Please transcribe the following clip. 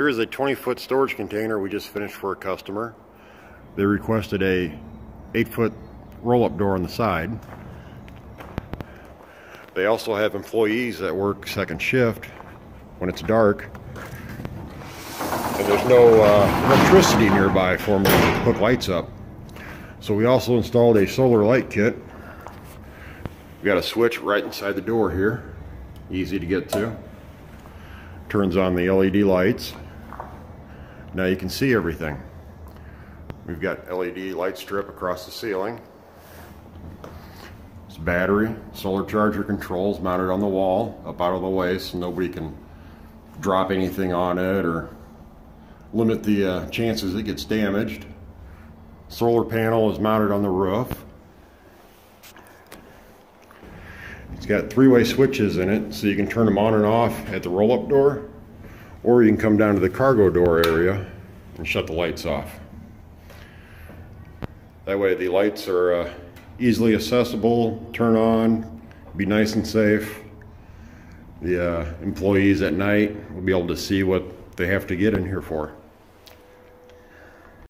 Here is a 20 foot storage container we just finished for a customer. They requested a 8 foot roll up door on the side. They also have employees that work second shift when it's dark. And there's no uh, electricity nearby for them to hook lights up. So we also installed a solar light kit. We got a switch right inside the door here. Easy to get to. Turns on the LED lights. Now you can see everything. We've got LED light strip across the ceiling. It's battery, solar charger controls mounted on the wall, up out of the way so nobody can drop anything on it or limit the uh, chances it gets damaged. Solar panel is mounted on the roof. It's got three-way switches in it so you can turn them on and off at the roll-up door or you can come down to the cargo door area and shut the lights off. That way the lights are uh, easily accessible, turn on, be nice and safe. The uh, employees at night will be able to see what they have to get in here for.